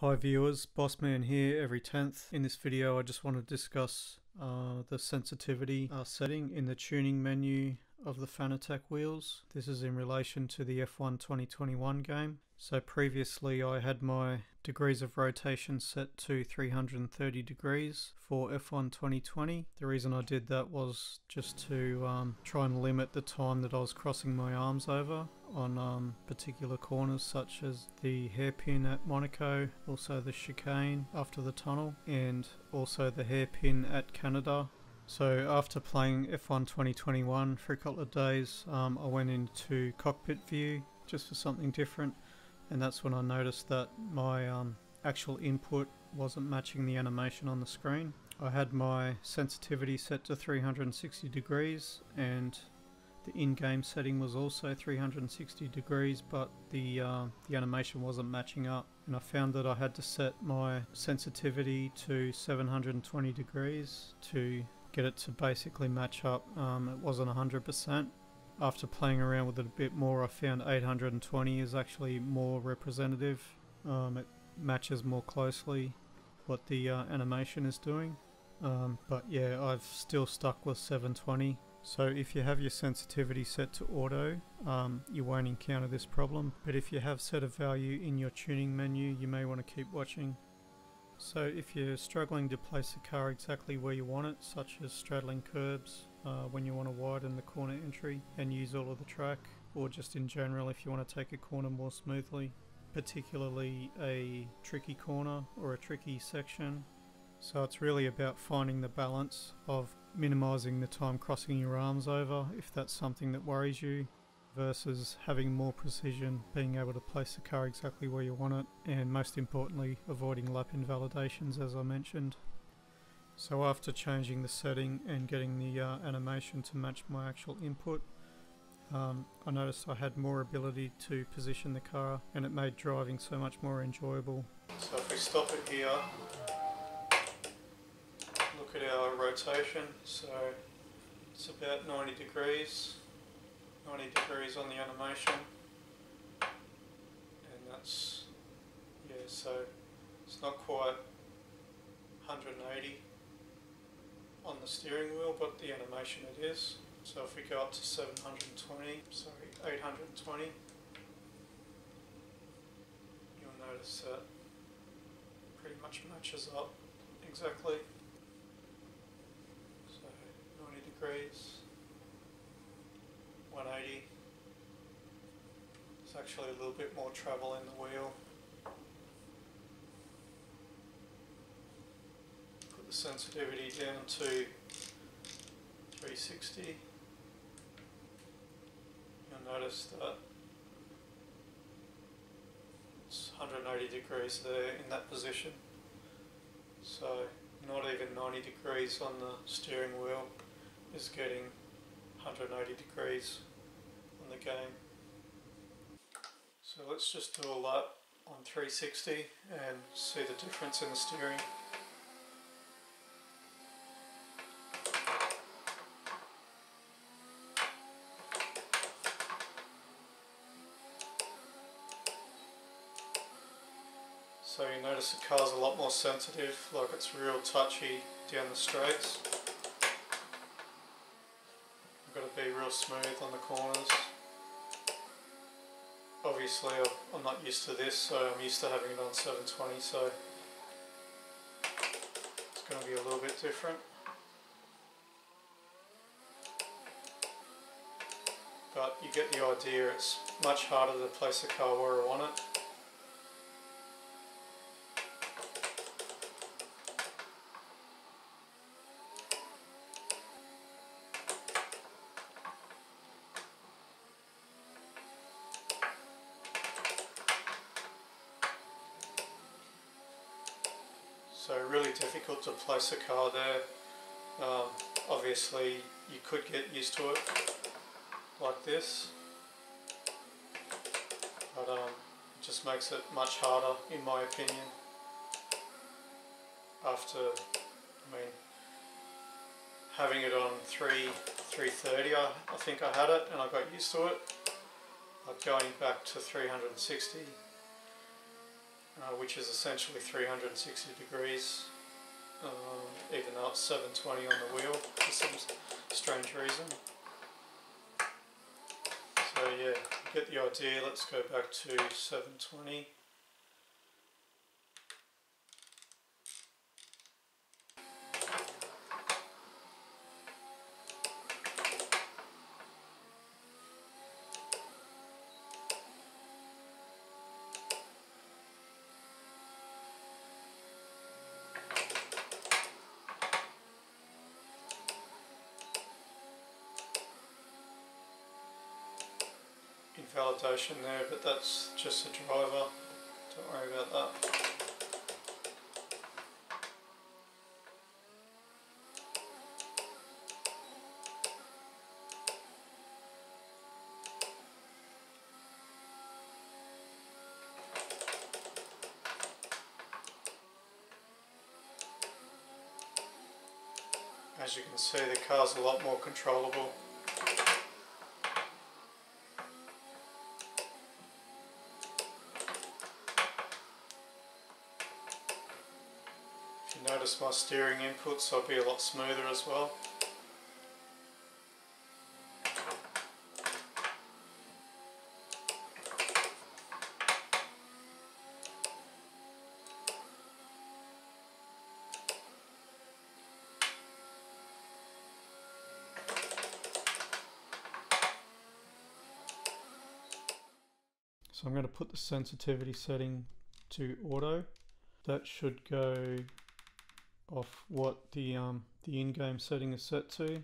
Hi viewers, Bossman here every 10th. In this video I just want to discuss uh, the sensitivity uh, setting in the tuning menu of the Fanatec wheels. This is in relation to the F1 2021 game. So previously I had my degrees of rotation set to 330 degrees for F1 2020. The reason I did that was just to um, try and limit the time that I was crossing my arms over on um, particular corners such as the hairpin at Monaco, also the chicane after the tunnel and also the hairpin at Canada so after playing F1 2021 for a couple of days, um, I went into cockpit view just for something different, and that's when I noticed that my um, actual input wasn't matching the animation on the screen. I had my sensitivity set to 360 degrees and the in-game setting was also 360 degrees but the, uh, the animation wasn't matching up and I found that I had to set my sensitivity to 720 degrees to get it to basically match up. Um, it wasn't 100%. After playing around with it a bit more, I found 820 is actually more representative. Um, it matches more closely what the uh, animation is doing. Um, but yeah, I've still stuck with 720. So if you have your sensitivity set to auto, um, you won't encounter this problem. But if you have set a value in your tuning menu, you may want to keep watching. So if you're struggling to place the car exactly where you want it, such as straddling curbs uh, when you want to widen the corner entry and use all of the track, or just in general if you want to take a corner more smoothly, particularly a tricky corner or a tricky section. So it's really about finding the balance of minimizing the time crossing your arms over if that's something that worries you versus having more precision, being able to place the car exactly where you want it, and most importantly, avoiding lap invalidations as I mentioned. So after changing the setting and getting the uh, animation to match my actual input, um, I noticed I had more ability to position the car and it made driving so much more enjoyable. So if we stop it here, look at our rotation, so it's about 90 degrees 90 degrees on the animation. And that's yeah so it's not quite 180 on the steering wheel but the animation it is so if we go up to 720 sorry 820 you'll notice that pretty much matches up exactly so 90 degrees 180. There's actually a little bit more travel in the wheel. Put the sensitivity down to 360. You'll notice that it's 180 degrees there in that position. So not even 90 degrees on the steering wheel is getting 180 degrees on the game. So let's just do a lap on 360 and see the difference in the steering. Notice the car's a lot more sensitive, like it's real touchy down the straights I've got to be real smooth on the corners. Obviously I'm not used to this so I'm used to having it on 720 so it's going to be a little bit different. But you get the idea, it's much harder to place the car where I want it. So really difficult to place a car there. Um, obviously you could get used to it like this, but um, it just makes it much harder in my opinion after, I mean, having it on 3, 330 I, I think I had it and I got used to it, like going back to 360 uh, which is essentially 360 degrees, um, even though it's 720 on the wheel for some strange reason. So yeah, get the idea, let's go back to 720. Invalidation there, but that's just a driver. Don't worry about that. As you can see the car's a lot more controllable. Notice my steering inputs I'll be a lot smoother as well. So I'm going to put the sensitivity setting to auto. That should go off what the um, the in-game setting is set to.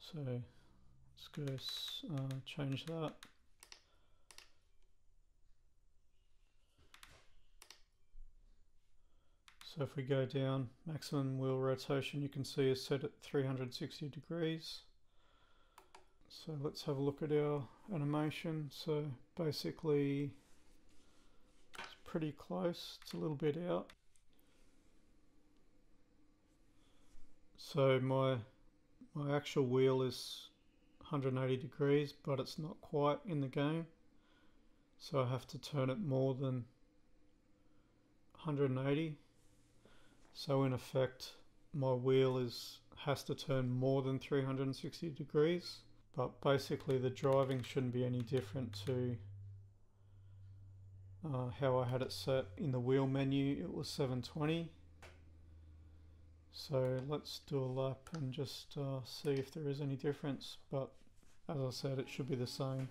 So let's go uh, change that. So if we go down, maximum wheel rotation you can see is set at 360 degrees. So let's have a look at our animation. So basically it's pretty close, it's a little bit out. So my my actual wheel is 180 degrees but it's not quite in the game. So I have to turn it more than 180 so in effect my wheel is has to turn more than 360 degrees. But basically the driving shouldn't be any different to uh, how I had it set. In the wheel menu it was 720 so let's do a lap and just uh, see if there is any difference, but as I said, it should be the same.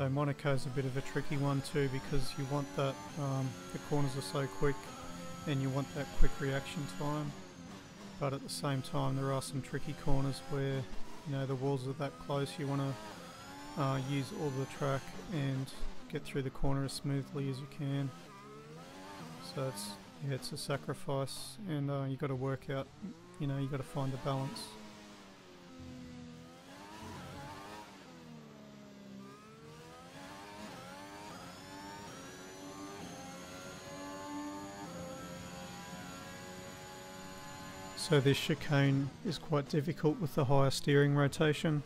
So Monaco is a bit of a tricky one too because you want that, um, the corners are so quick and you want that quick reaction time. But at the same time there are some tricky corners where you know the walls are that close you want to uh, use all the track and get through the corner as smoothly as you can. So it's, yeah, it's a sacrifice and uh, you got to work out, you know, you've got to find the balance. So this chicane is quite difficult with the higher steering rotation.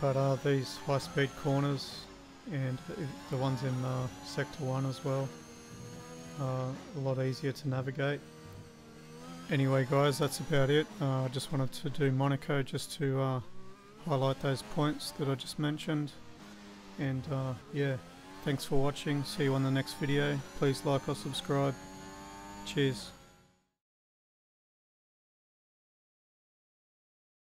But uh, these high speed corners and the ones in uh, sector 1 as well are a lot easier to navigate. Anyway guys that's about it. Uh, I just wanted to do Monaco just to uh, highlight those points that I just mentioned and uh, yeah Thanks for watching. See you on the next video. Please like or subscribe. Cheers.